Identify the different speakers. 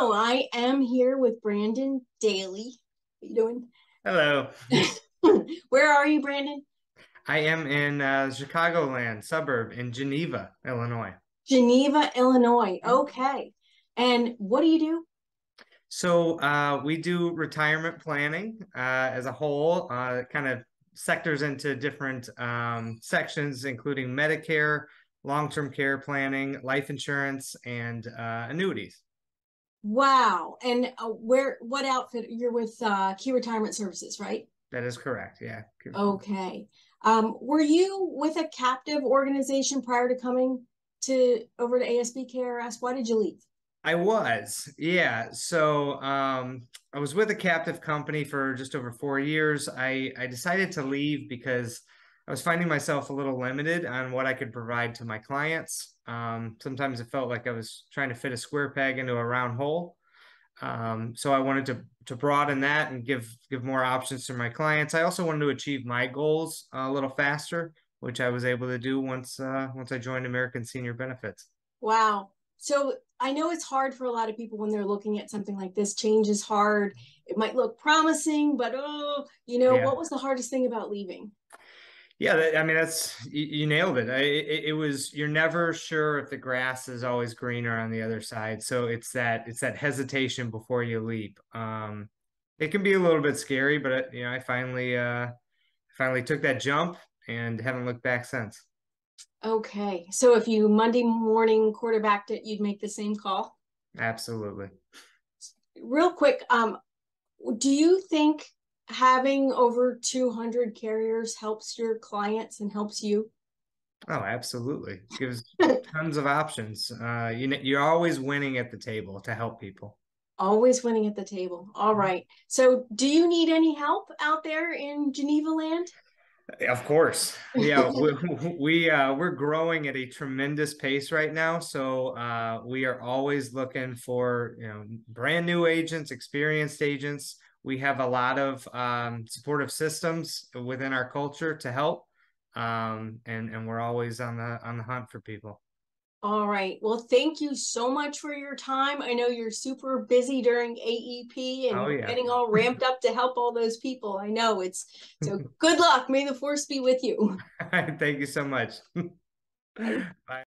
Speaker 1: I am here with Brandon Dailey. How you doing?
Speaker 2: Hello.
Speaker 1: Where are you, Brandon?
Speaker 2: I am in uh, Chicagoland suburb in Geneva, Illinois.
Speaker 1: Geneva, Illinois. Okay. And what do you do?
Speaker 2: So uh, we do retirement planning uh, as a whole, uh, kind of sectors into different um, sections, including Medicare, long-term care planning, life insurance, and uh, annuities.
Speaker 1: Wow. And uh, where, what outfit? You're with uh, Key Retirement Services, right?
Speaker 2: That is correct. Yeah.
Speaker 1: Okay. Um, were you with a captive organization prior to coming to over to ASB KRS? Why did you leave?
Speaker 2: I was, yeah. So um, I was with a captive company for just over four years. I, I decided to leave because I was finding myself a little limited on what I could provide to my clients. Um, sometimes it felt like I was trying to fit a square peg into a round hole. Um, so I wanted to to broaden that and give give more options to my clients. I also wanted to achieve my goals a little faster, which I was able to do once uh, once I joined American Senior Benefits.
Speaker 1: Wow. So I know it's hard for a lot of people when they're looking at something like this. Change is hard. It might look promising, but oh, you know, yeah. what was the hardest thing about leaving?
Speaker 2: Yeah, I mean that's you, you nailed it. I, it. It was you're never sure if the grass is always greener on the other side. So it's that it's that hesitation before you leap. Um, it can be a little bit scary, but uh, you know I finally uh, finally took that jump and haven't looked back since.
Speaker 1: Okay, so if you Monday morning quarterbacked it, you'd make the same call.
Speaker 2: Absolutely.
Speaker 1: Real quick, um, do you think having over 200 carriers helps your clients and helps you?
Speaker 2: Oh, absolutely. Gives tons of options. Uh, you you're always winning at the table to help people.
Speaker 1: Always winning at the table. All mm-hmm. So, do you need any help out there in Geneva land?
Speaker 2: Of course. Yeah, we, we uh, we're growing at a tremendous pace right now. So uh, we are always looking for you know brand new agents, experienced agents we have a lot of um, supportive systems within our culture to help, um, and and we're always on the on the hunt for people.
Speaker 1: All right. Well, thank you so much for your time. I know you're super busy during AEP and oh, yeah. getting all ramped up to help all those people. I know it's so good luck. May the force be with you.
Speaker 2: thank you so much. Bye.